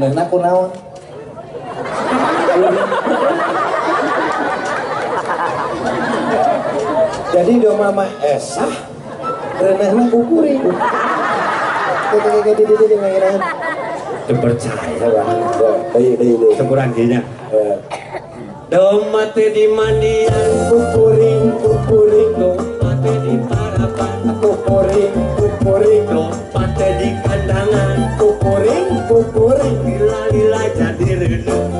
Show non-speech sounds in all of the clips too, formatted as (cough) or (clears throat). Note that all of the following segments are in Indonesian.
Reuneuhna kunaon? Jadi doma mah esah. Deui deui deui. Sekurang gini. Eh, Domat di mandian, Kukuring kukuring kukuring kukuring domat di kandangan, kukuring kukuring. jadi renung.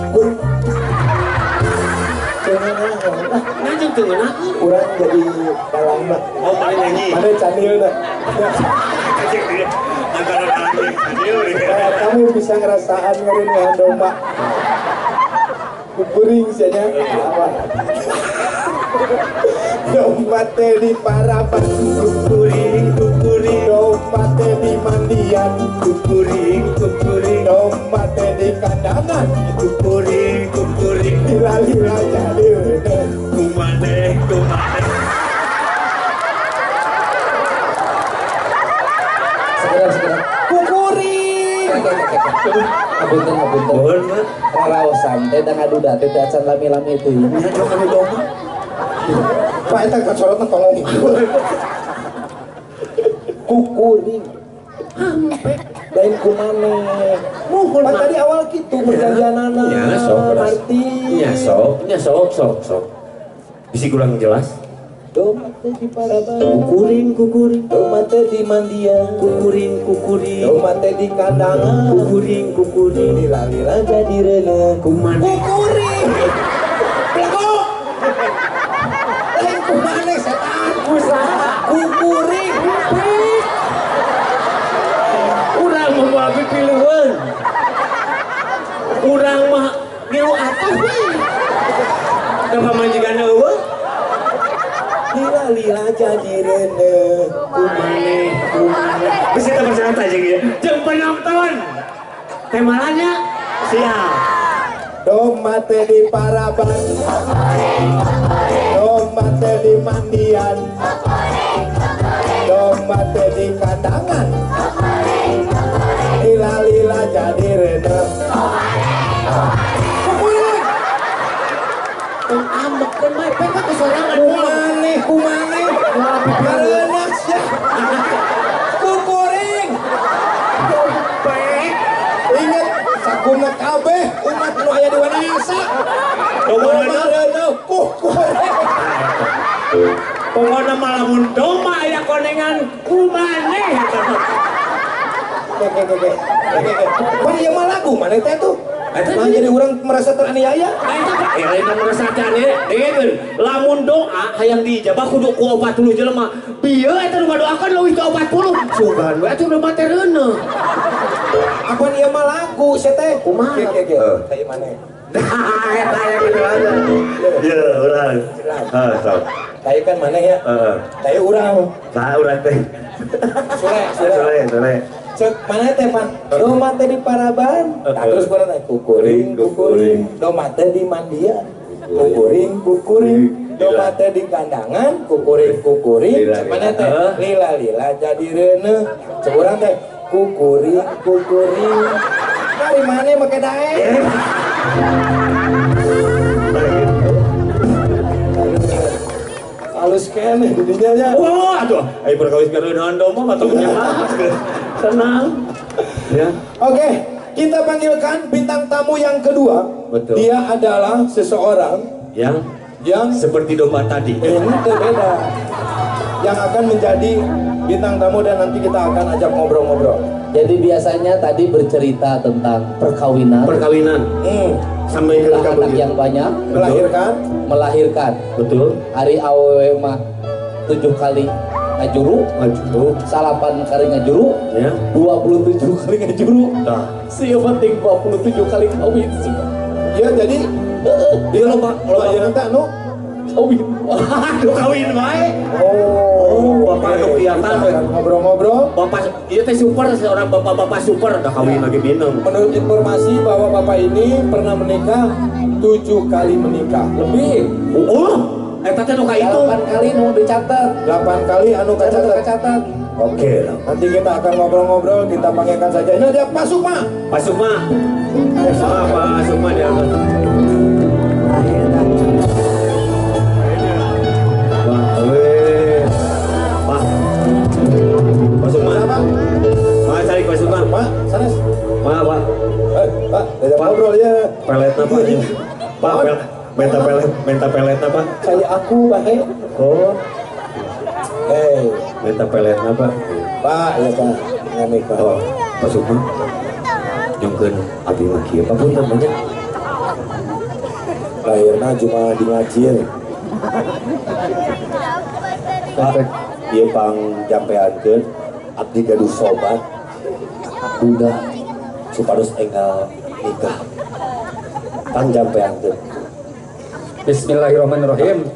Jangan naon. Ah, Lanjut tuh, nah. Urang jadi dalang mah. Oh, mana nyanyi? Mana candil dah. Antara tadi Nah, kamu bisa ngerasaan ngeringan domba. Kukuring saja. Apa? Domba di parapan, kukuring, kukuring, domba di mandian, kukuring, kukuring, domba di kandangan, kukuring, kukuring, lila-lila jadi bener. kumane, kumane. Sekedar sekedar. Kukuring. Mohon, Pak. Raraosan teh dan adu teh teh acan lami-lami teuing. Ya jangan di domba. Pak eta kacorotna tolong. Kukuring. Lain kumane. Pak. tadi awal gitu perjanjianana. Ya, sok. Marti. Ya, sok, ya, sok, sok, sok. Bisa kurang jelas? Domba teh di paraban. Kukuring, kukuring, Domba teh di mandian. kukuring, kukuring, Domba teh di kandangan. kukuring, kukuring, Lila-lila jadi renang. kumane. Kukuring. Abi piluan. Urang mah ngilu apa we? Kenapa majikan eueuh? Lila-lila jadi renang. Kumane, kumane. Bisa kita bersantai aja gitu. Jeung penonton. Temalanya siap. Domba di paraban. Domba di mandian. Kumane. Karenak ya. Kukuring. Pek. Ingat, sakuna kabeh umat nu aya di Domba renang kukuring. Pokoknya malah mun domba aya konengan kumane. Oke, oke, oke. Oke, oke. Mana yang mah lagu mana teh tuh? Nah, jadi orang merasa teraniaya. Ayo Pak, ya lain nomor sacan ya. Dengeun, lamun doa hayang dijabah kudu ku 40 jelema. Bieu eta nu ngadoakeun leuwih ka 40. Sugan we atuh nu mate reuneuh. Apa dia mah lagu saya teh? Kumaha? Dah, eta ya gitu aja. Ya, urang. Ah, sok. Kan mana ya? Heeh. Kayak urang. Nah, urang teh. Sule, sule. Sore, sore. Cek mana teh pan? Domba teh di paraban. Nah, terus gua nanya kukuring, kukuring. Domba teh di mandian. Kukuring, kukuring. Domba teh di kandangan. Kukuring, kukuring. Mana teh? Lila, lila jadi reuneuh. Cek urang teh kukuring, kukuring. Dari mana make dae? Halus kene didinya nya. Wah, aduh, ayo perkawis kereuneuhan domba atau punya. (laughs) Tenang. Ya. Oke, kita panggilkan bintang tamu yang kedua. Betul. Dia adalah seseorang Yang yang seperti domba tadi. ini berbeda. Yang akan menjadi bintang tamu dan nanti kita akan ajak ngobrol-ngobrol. Jadi biasanya tadi bercerita tentang perkawinan, Perkawinan Hmm, sampai anak yang banyak, melahirkan melahirkan. Betul. Hari awewe mah tujuh kali ngajuru, Maju. salapan kali ngajuru, Ya. 27 kali ngajuru. Nah. Siapa penting 27 kali kawin sih. ya jadi (laughs) Dia lo pak, lo kalau pak. ya nanti anu Kawin. Aduh kawin baik. oh, bapak anu kelihatan, akan ngobrol-ngobrol Bapak, iya teh super, seorang bapak-bapak super udah kawin lagi minum. Menurut informasi bahwa bapak ini pernah menikah tujuh kali menikah lebih Oh, eta teh nu ka itu. Delapan kali nu dicatat. delapan kali anu Catat kacatat catat. Oke. Nanti kita akan ngobrol-ngobrol, kita panggilkan saja. Ini ada Pak Sukma. Pak Sukma. Ah, Pak Sukma dia. Pak, Pak. Eh, Pak, ada ngobrol ya. Peletnya Pak. Pak, pel, minta pelet, minta peletnya Pak. Saya aku, Pak. Oh, Eh, minta peletnya Pak. Pak, ya Pak. Ngamek, Pak. Oh, Pak Sukma. Nyongkeun abdi mah kieu Pak punten banyak. Lahirna cuma di ngajil. Pak, ieu pang jampeankeun abdi gaduh sobat. Budak supados enggal nikah. Pang jampeankeun. Bismillahirrahmanirrahim.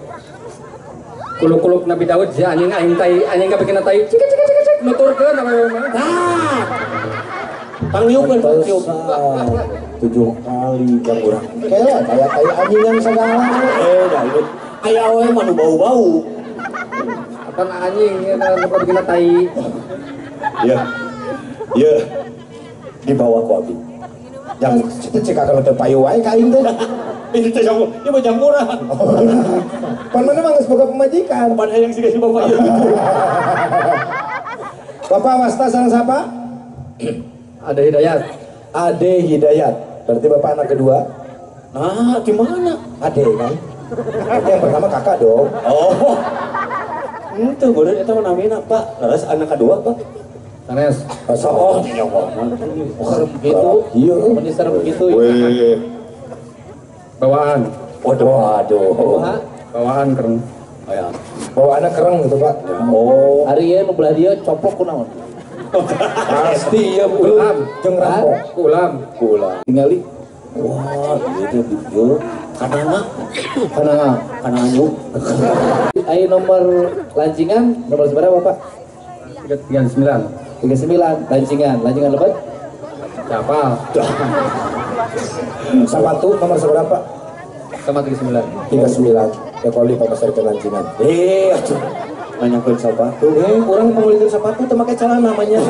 Kuluk-kuluk Nabi Daud si anjing aing tai anjing ka bikin tai cik cik cik cik nuturkeun apa Ah! Pangliukeun, pangliukeun. Tujuh kali yang orang. Kayak kayak kayak anjing yang segala. Eh. Aya we mah nu bau-bau. kan anjing ya ka bikin tai Ya. Ya. Dibawa ku abdi. Yang kita cek akan ada payu wae kain teh. (laughs) Ini teh jamu, ini mah jamuran. Pan mana mah geus boga pemajikan. Pan hayang siga si bapak ieu. (laughs) Bapak wasta sareng siapa? (clears throat) ada hidayat Ade Hidayat. Berarti bapak anak kedua. Nah, di mana? Ade kan? Berarti yang pertama kakak dong. Oh. Itu eta mah namina, Pak. Terus anak kedua, Pak. Sanes Masa Oh, oh. nyawa. serem gitu Iya. meni serem gitu Weh. bawaan Waduh, waduh. Bawaan keren Aya. Bawa anak kereng gitu pak. Oh. hari ieu nu belah dia coplok ku naon Pasti ya. Ulam. Jeng rampok. ulam Kula. tinggali Wah, gitu gitu. Kadang kana kana nyuk. ai nomor lancingan nomor seberapa Pak tiga tiga sembilan 39 lancingan lancingan lebat siapa (laughs) Sepatu nomor seberapa? sama tiga sembilan 39. Ya kalau di pasar kelancingan. Eh, atuh. Nanyakeun sepatu. Eh, orang mau beli sepatu tuh pakai celana namanya.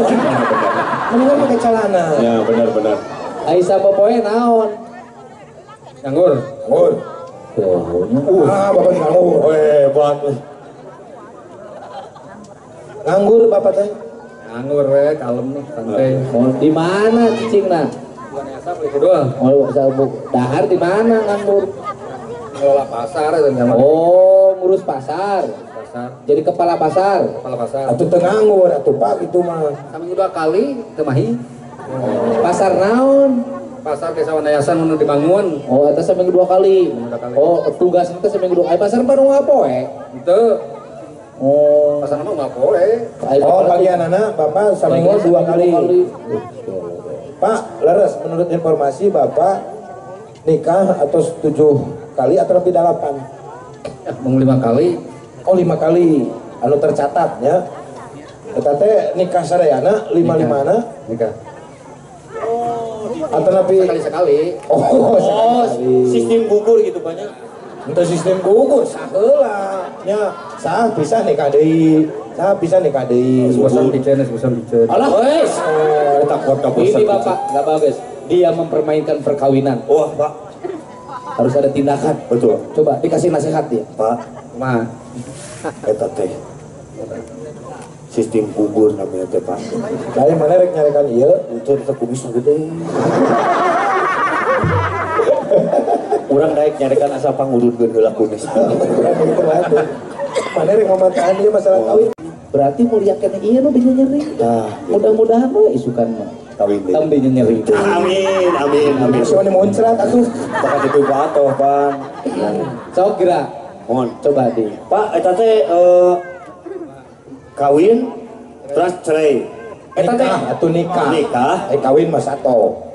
(laughs) Mendingan pakai celana. Ya, benar-benar. ai sama poe naon nganggur Ngur. Tuh, Ah, bapak nganggur. Weh, buat. Nganggur bapak teh. Nganggur we kalem nih santai. Mau di mana cicingna bukan asa beli kedua mau sabuk dahar di mana nganggur? Ngelola pasar itu nyaman oh ngurus pasar. Pasar. Jadi kepala pasar? Kepala pasar. Atuh teu nganggur, atuh pak itu mah. kami dua kali temahi. Pasar naon? Pasar desa Wanayasan mau dibangun oh atas seminggu dua kali. Dua kali. oh tugas itu seminggu dua kali. Pasar baru ngapoe itu oh. Pasar nama nggak boleh. Oh, bagian anak bapak seminggu dua kali. Pak, leres. Menurut informasi bapak nikah atau tujuh kali atau lebih delapan? mau lima kali? Oh lima kali, anu tercatat ya. Eta teh nikah sadayana lima limana nikah. Atau lebih? Sekali sekali. Oh, Oh, sekali. sistem gugur gitu banyak. Untuk sistem gugur saheula nya sah bisa nikah deui, sah bisa nikah deui. bosan bikin bosan bikin Alah, wes. Oh, tak ini bapak nggak bagus dia mempermainkan perkawinan Wah, Pak. harus ada tindakan Betul. coba dikasih nasihat dia Pak, mah eta teh sistem gugur namanya teh Pak. Dari mana rek nyarekan ieu? Itu tetap kumis gede. (laughs) Urang naik nyarikan asal heula. Kurang gitu banget. ya. Mana rek ngomongkan ieu masalah kawin? berarti muliakan iya nu dinya nyeri Nah, mudah-mudahan we isukan mah kawin nya nyeri Amin, amin, amin. Masih mana muncrat atuh. Bakal itu atoh, Pan. sok kira Mohon. coba di Pak, eta teh eh, kawin terus cerai. Eta teh Nikah atuh nikah. nikah, Eh kawin mas atau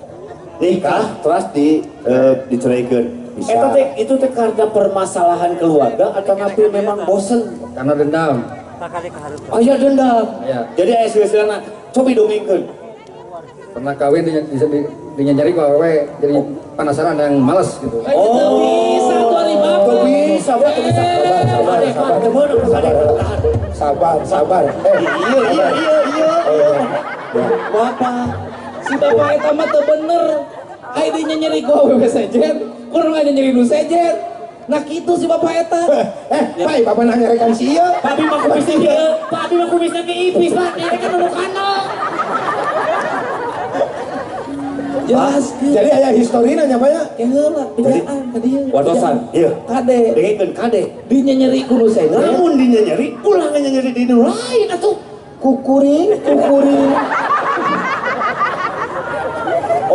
nikah terus di eh, diceraikeun. Bisa. Eta teh itu teh karena permasalahan keluarga atau ngapi memang bosen? karena dendam Aya dendam. Aya. Jadi aya silsilana cobi dongengkeun. pernah kawin di di, di, di nyari jadi penasaran yang males gitu Oh, bisa tuh tuh bisa. sabar sabar sabar sabar. Sabar sabar eh Iya iya iya iya. Bapak, si bapak eta mah teu bener. Ai dinya nyeri awewe sejen, kurang aja nyeri nu sejen. Nah kitu si bapak eta. (laughs) eh pai bapak nanya rekan si ieu Papi mah kumisnya ke, papi mah kumisnya ke ipis pak, ini kan anu kana. Jelas jadi aya histori nanya banyak Ya heula, bejaan ka dieu. Wadosan, iya. Kade. Dengekeun kade. Dinya nyeri ku nu sejen. Namun dinya nyeri, ulang nyeri di lain atuh. kukuring kukuring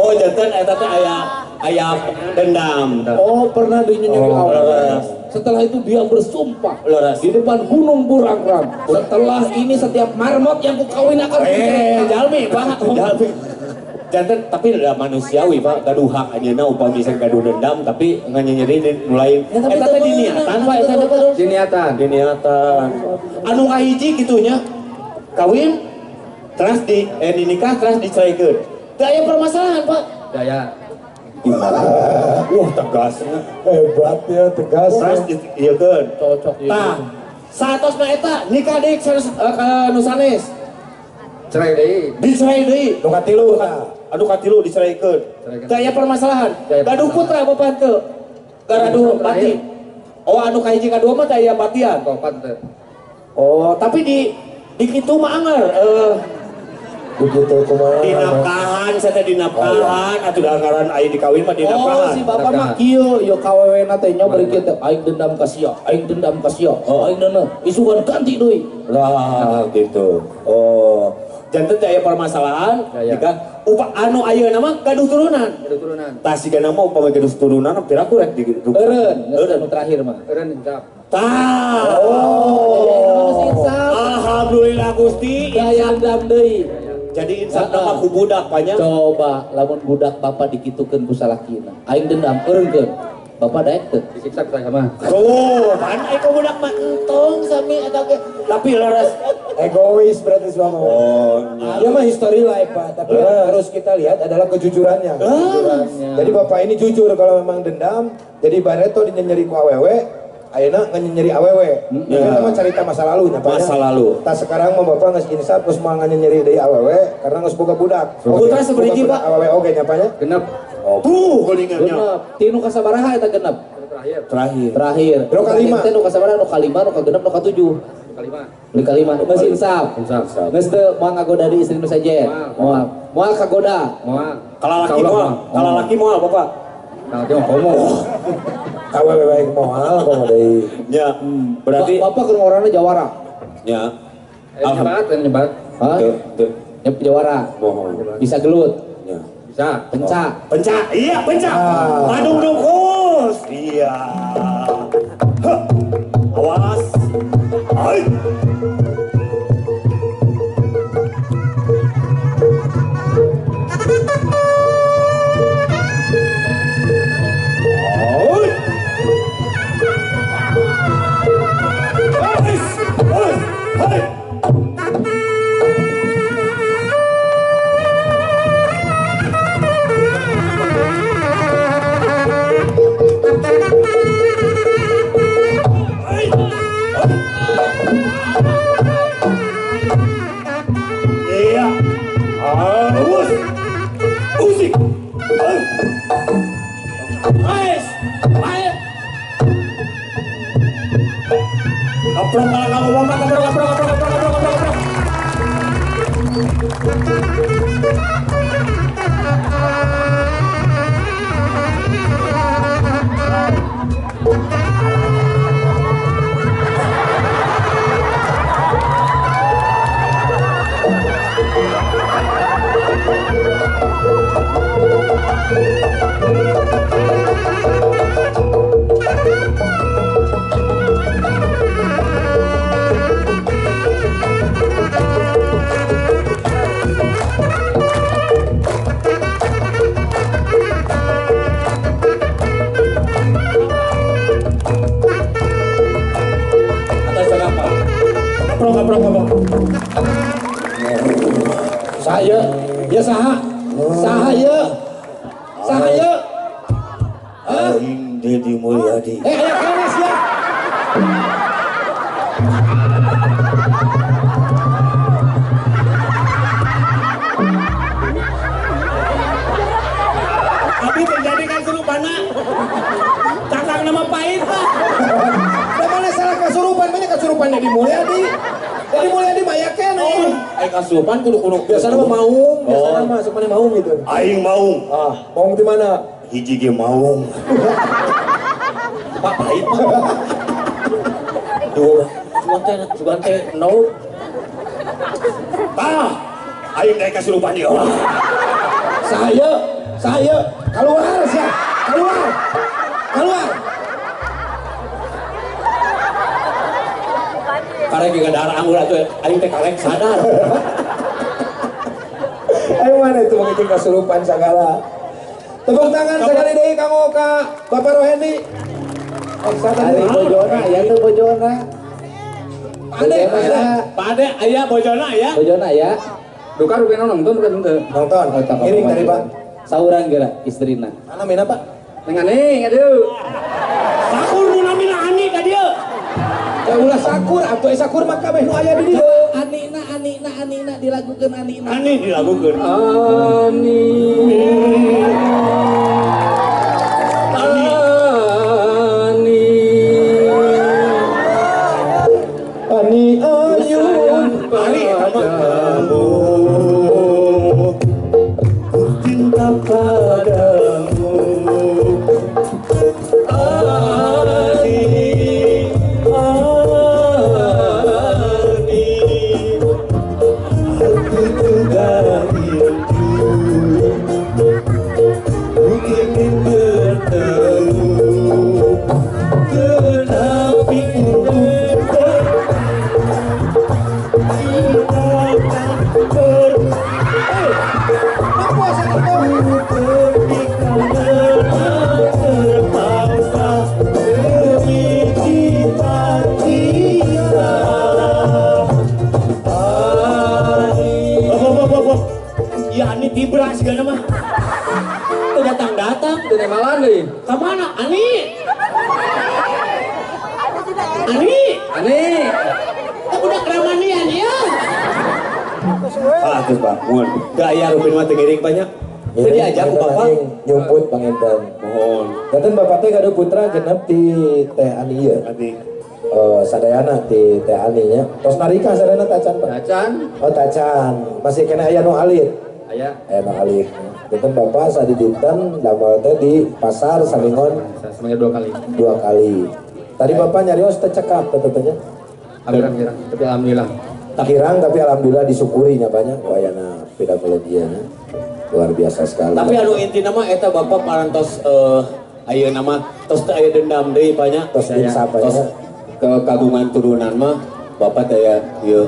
Oh jantan eta teh aya aya dendam. Oh pernah dinya nyeri Oh, awal. Setelah itu dia bersumpah Leres. di depan gunung Burangrang. Setelah ini setiap marmot yang ku kawin akan Eh, jalmi pak, (laughs) jalmi. Jantan tapi udah manusiawi pak, gaduh hak aja na upami misalnya gaduh dendam tapi nu lain. Ya, tapi Eta teh diniatan pak, eta teu teh. Diniatan. diniatan. Anu kahiji gitunya, kawin, terus di eh dinikah terus diceraikeun. Teu aya permasalahan pak. Daya. Gimana? Wah tegasnya. hebat ya tegas Terus di iya kan. Cocok ieu. Tah, saatosna eta nikah deui sanes eh, ka nu sanes. Cerai deui. Dicerai deui. nu katilu. Aduh katilu diceraikeun. Ceraikeun. Teu aya permasalahan. Gaduh putra bapak teu. Gaduh batin. Oh anu kahiji kadua mah teu aya batian. Oh, tapi di di kitu mah anger eh begitu kumaha di nafkahan saya teh di nafkahan atuh da ngaran aya dikawin mah di Oh si bapak mah kieu yo kawewena teh nya bari aing dendam ka sia, aing dendam ka sia. Oh aing deuna isugan ganti deui. Lah gitu. Oh. Janten teh aya permasalahan, Ya, ya. jika upa anu ayeuna mah gaduh turunan. Ada turunan. Tah siga nama upama gaduh turunan pira kurek di gitu. Eureun, anu terakhir mah. Eureun insap. Tah. Oh. Alhamdulillah Gusti. Dendam deui. Jadi insap Ah, ah. nama ku budak banyak. Coba lamun budak bapak dikitukeun ku salakina. Aing dendam eureunkeun. Bapak daek teu. Disiksa kita sama. Tuh, pan ka budak mah entong sami eta ge. Tapi laras egois berarti suami Oh, Ya mah history life pak, tapi yang harus kita lihat adalah kejujurannya. Jadi bapak ini jujur kalau memang dendam, jadi bareto dinyeri ku awewe, ayeuna nyeri awewe. Ini nama cerita masa lalu ya. Masa lalu. Tah sekarang mah bapak geus insap geus moal nyeri deui awewe karena geus boga budak. Putra Boga Pak? budak Awewe oge nya Pak ya. Genep. tuh gelingannya. Genep. Tinu ka sabaraha eta genep? Terakhir. Terakhir. Terakhir. Nu kalima. Teh nu ka sabaraha nu kalima, nu ka genep, nu ka tujuh. Kelima. Nu kalima, geus insaf. Insap. Geus teu moal ngagoda di istri nu. Moal. Moal. Moal kagoda. Moal. Kalau laki moal, kalau laki moal bapak. Kalau dia moal deui. Ya, berarti Ba- Bapak keur ngorana jawara. ya. Eh, nyebat, nyebat. Hah? Nyep jawara. Bohong. Bisa gelut. Ya. Bisa. Pencak. Pencak, iya pencak. Ah. Aduh dukus. Iya. Hah. Awas. Hai. Aing kasupan kudu-kudu Biasanya mah maung, biasanya mah semuanya maung gitu. Aing maung. Ah, maung di mana? Hiji ge maung. Pak pahit. Duh, cuman teh cuman teh no. Ah, aing teh kasurupan dia. Saya, saya keluar sih, keluar, keluar. Karek ge darah anggur atuh aing teh karek sadar. Ayo mana itu mengikuti kesurupan segala. Tepuk tangan sekali deh kamu ke Bapak Rohendi. Ari bojona ya tuh bojona. Ade, ade. Pak Ade aya bojona ya. Bojona ya. Duka rupiah nonton bukan. Nonton, Oh, tak kiring apa-apa. dari Pak. Sauran geura istrina. Mana mina Pak? Dengan nih, aduh. Sakur nu namina ani ka dieu. Ya ulah sakur, atuh eh, sakur mah kabeh nu aya di dieu. Anina. Ani. Ani. Ani. Tengiring banyak. Jadi aja aku Bapak. Nyumput Bang Enten. Mohon. Datang Bapak teh gaduh putra genep di Teh Ani ieu. Nanti. Eh, sadayana di Teh Ani nya. Tos narika sadayana tacan Pak. Dacan. Oh tacan, masih kena aya nu alit. Ayah. Aya nu alit. Kita Bapak sadi dinten damel teh di pasar Salingon Saya semuanya dua kali. dua kali. Tadi Bapak nyarios teh cekap teh tetenya. Girang-girang. Tapi alhamdulillah. Kirang tapi alhamdulillah disyukurinya banyak wayana pedagologiana. Luar biasa sekali. Tapi anu inti nama eta Bapak parantos eh ayeuna nama tos aya dendam deui banyak. Tos Tos aja. ke kagungan turunan mah Bapak teh ya ieu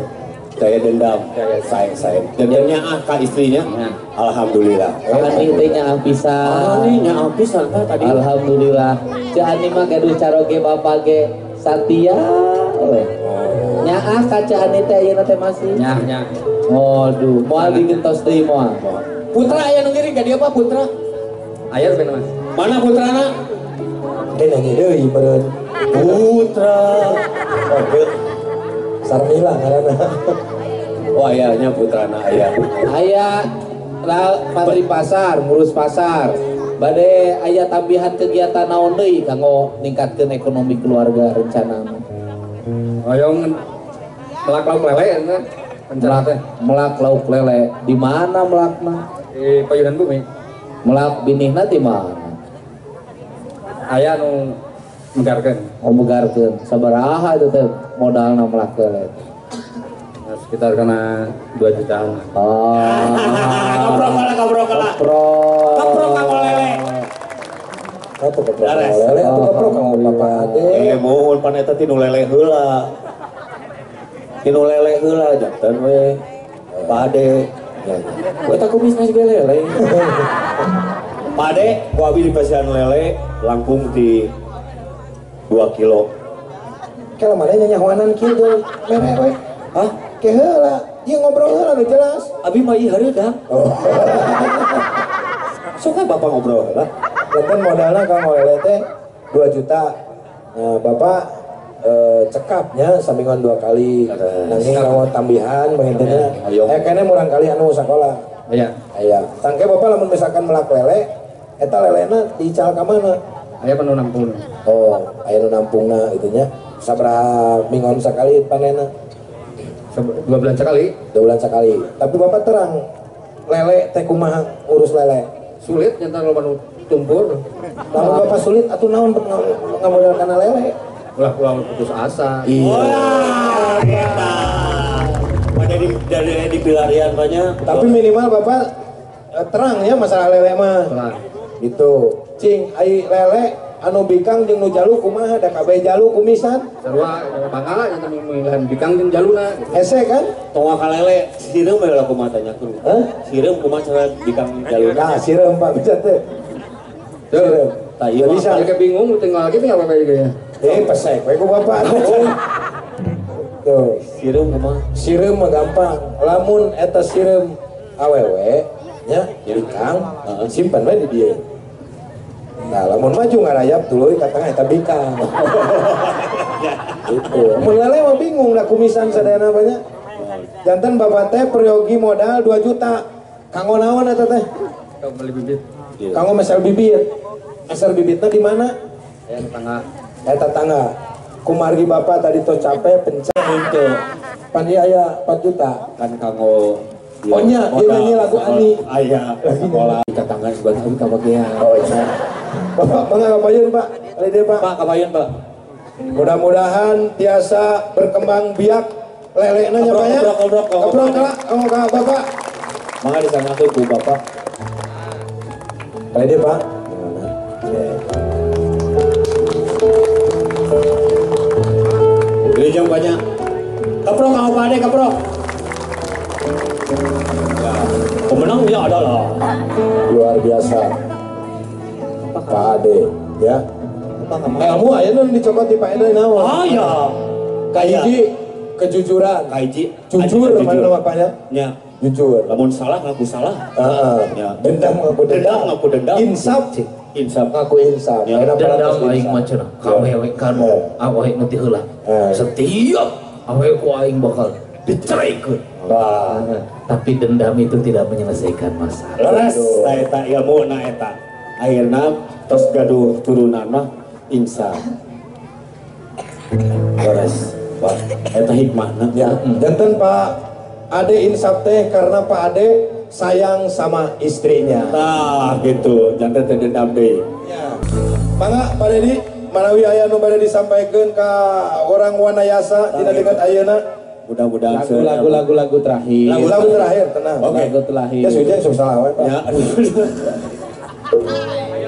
saya dendam, Ya, ya. saya saya dendamnya ah ka istrinya. Ya. Alhamdulillah. Ani teh nyaang pisan. Ani nya pisan Pak tadi. Alhamdulillah. Cek ani mah gaduh caroge bapak ge Satya. we. Nyaah kaca ani teh ayeuna teh masih. Nyah, nyah. Waduh, moal digentos deui moal. Putra aya nu ngiring ka dia Pak Putra? Ayah rupiah mas. Mana putrana? Teh nyanyi deui meureun. Putra. Oke. Sarmila ngaranna. Oh ayahnya putrana ayah. Aya ra pabrik pasar, ngurus pasar. Bade aya tambihan kegiatan naon deui kanggo ningkatkeun ekonomi keluarga rencana. Oyong melak lauk lele kan? Rencana teh. Melak lauk lele. Di mana melakna? Di payunan bumi. Melak binihna di mana? Ayah nu menggarkan. Omegarkeun sabaraha itu teh modalna melak lele. Nah, sekitar kena 2 jutaan. Oh. Kaprok lah, kaprok lah. Kaprok. Kaprok kamu lele. Atuh keprok Dares. lele atuh keprok kamu Bapak Ade. Eh mohon pan eta tinu lele heula. Tinu lele heula janten we. Pak Ade. We tak kumis nasi lele. Pak Ade, ku abi di pasian lele langkung di 2 kilo. Kalau mana nyanyawanan kieu jeung mere we. Hah? Ke heula, ieu ngobrol heula nu jelas. Abi mah ieu hareuda. Oh. (laughs) Sok kan Bapak ngobrol heula. Janten modalna Kang Olele teh 2 juta. Nah, Bapak eh, cekapnya sampingan dua kali. Nanging kalau tambihan mengintinya. Ayo. Eh kene murang kali anu sakola. Ayah. Aya. Tangke Bapak lamun misalkan melak lele, eta lelena dical ka mana? Ayah penuh nampung. Oh, aya nu nampungna itunya. sabra mingon sekali panena dua bulan sekali dua bulan sekali tapi bapak terang lele teh kumaha ngurus lele sulit nyata kalau mau tumpur lamun bapak sulit atuh naon ngamodal kana lele ulah ulah putus asa Wah, kita. Mana di dari di pilarian banyak. tapi minimal bapak eh, terang ya masalah lele mah Terang. gitu cing ai lele anu bikang jeung nu jalu kumaha da kabeh jalu kumisan sarua bangala nyata memilihan bikang jeung jaluna hese kan Tonga kalele sireum we lah kumaha tanyakeun. Hah? Sireum kumaha cara bikang jaluna. nah sireum pak bisa teh sireum Tak iya bisa bingung tinggal lagi tinggal apa juga ya eh pesek we ku bapak tuh Sireum kumaha? sireum mah gampang lamun eta sireum awewe nya bikang simpen we di dieu Nah, lamun maju ngarayap tuluy ka tengah eta bikang. (laughs) gitu. Mun lele mah bingung lah kumisan sadayana banyak. Jantan bapak teh peryogi modal 2 juta. Kanggo naon eta teh? Kau beli bibit Kanggo mesel bibit. Asal bibitnya di mana? ya di tengah Eta tangga. Kumargi bapak tadi to capek pencet itu. Pan aya 4 juta. Kan kanggo Oh, nya, dia nyanyi lagu Ani. Aya sekolah sebuah hari kabagian Oh iya. Bapak mangga kapayeun Pak? Ali deh Pak. Pak kabayan Pak. Mudah-mudahan tiasa berkembang biak lele nanya Pak ya. keprok, keprok. Keprok kala, kamu ke Bapak. Mangga disangakeun ku Bapak. Ali deh Pak. Beli jam banyak. Kaprok kau Pak Ade kaprok. Ya, pemenangnya adalah Luar biasa. Pak Ade ya. Ilmu aya nun dicokot di Pak Ade naon? Ah ya. Kahiji kejujuran. Kaiji. Jujur mana nama Paknya? Ya. Jujur. Lamun salah ngaku salah. Heeh. Ya. Dendam ngaku dendam. Dendam ngaku dendam. Insaf cik. Insaf. Ngaku insaf. Ya, dendam aing insaf. macam kawewe kan Eh. awewe nanti heula Eh. setiap awewe ku aing bakal diceraikeun Wah. tapi dendam itu tidak menyelesaikan masalah Leres. Aduh. Ta eta ilmu na eta. Akhirna tos gaduh turunan mah insaf. Leres. Wah, eta hikmahna. Ya, jantan Pak Ade insaf teh karena Pak Ade sayang sama istrinya. Nah, gitu. Jangan teh dendam deui. Ya. Mangga Pak Dedi, manawi aya nu bade disampaikan ke orang Wanayasa dina dekat ayeuna. Mudah-mudahan Lagu-lagu lagu-lagu terakhir. Lagu-lagu terakhir, tenang. Oke. Lagu terakhir. Ya sudah sok we, Pak. Ya.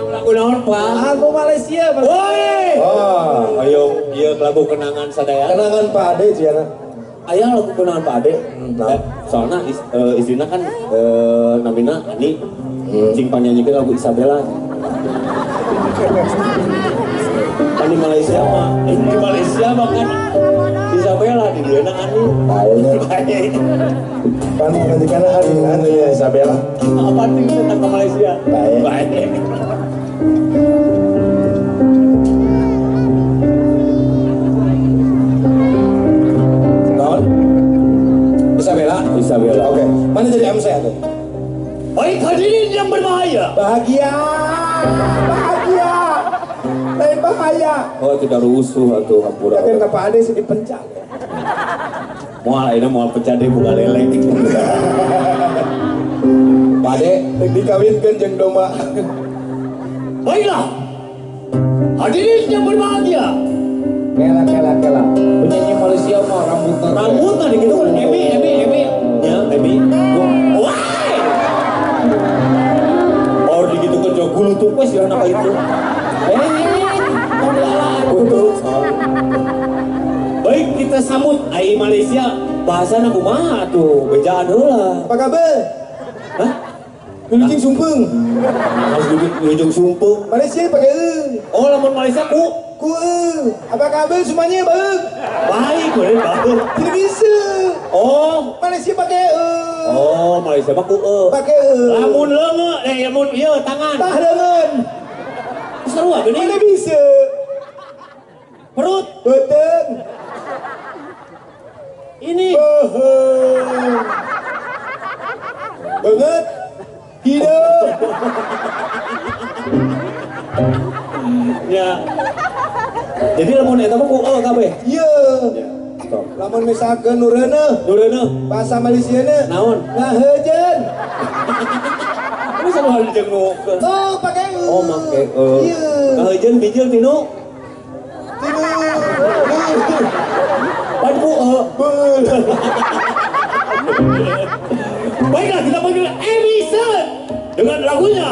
Lagu naon, Pak? Lagu Malaysia, Bang. Woi. Oh, Ayo, ieu lagu kenangan sadaya. kenangan Pak Ade Ciana. Aya lagu kenangan Pak Ade. nah. Soalnya is, eh, istrina kan eh, namina Ani. Cing panyanyikan lagu Isabella. Kan di Malaysia mah, eh, di Malaysia mah kan Isabella di dia Ani. Kayaknya Baik. pan pendidikan hari kan ya Isabella. Apa tuh tentang Malaysia? Baik. Baik. Isabella. Oke. Mana jadi MC tuh? Baik hadirin yang berbahaya. Bahagia. Bahagia. Lain bahaya. Oh tidak rusuh atau hampura. Tapi ke Pak Ade sih dipencak. Mual ini mual pecah deh buka lele. (laughs) Pak Ade dikawinkan jeung domba. Baiklah. Hadirin yang berbahagia. Kela kela kela. Penyanyi Malaysia mah rambutnya. Rambut tadi gitu kan Emi Emi Ya Emi. Wah. Oh gitu jauh gulu tuh pas jangan apa itu. Eh, Untuk. Baik kita sambut Ai Malaysia bahasa nak kumaha tuh bejaan heula. Apa kabar? Hah? Nunjing sumpung. Harus ujung sumpung. Malaysia pakai e. Oh lamun Malaysia ku Ku e. Apa kabar semuanya bang? baik boleh bagus. Tidak bisa. Oh Malaysia pakai e. oh Malaysia ku eh. Pakai e. Lamun leunge eh lamun ieu tangan. Tah dengan. Seru ah Mana gini. bisa? Perut Betul. ini. Bohong. Banget. Hidup. (laughs) Ya. Jadi lamun eta mah ku oh kabeh. Iya. Lamun misalkan nureuna Nureuna bahasa Malaysia naon? ngahejen. (laughs) Ini sama hal jeung nu Oh, pakai eu. Oh, make eh. Iya. Kahejeun bijil tinu pan ku eh. (laughs) Baiklah kita panggil Edison dengan lagunya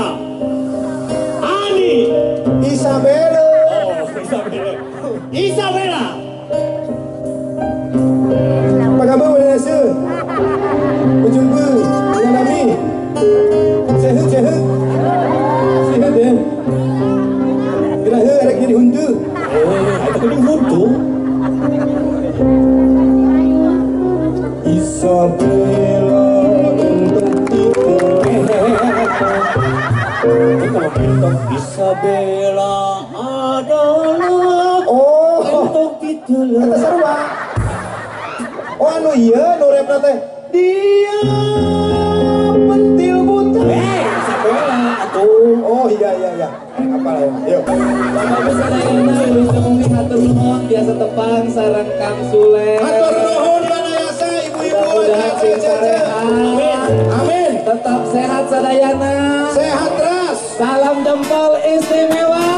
Ini kalau kita Isabella adalah Oh, untuk itu kata sarwa. Oh anu iya, nu rap teh. Dia pentil buta. Eh, Isabella atuh. Oh iya iya iya. Apa lah? Yuk. Hatur nuhun biasa tepang sarang Kang Sule. Hatur nuhun Yanayasa ibu-ibu. Mudah-mudahan sing sarehat. Amin. Tetap sehat sadayana. Sehat. Salam jempol istimewa.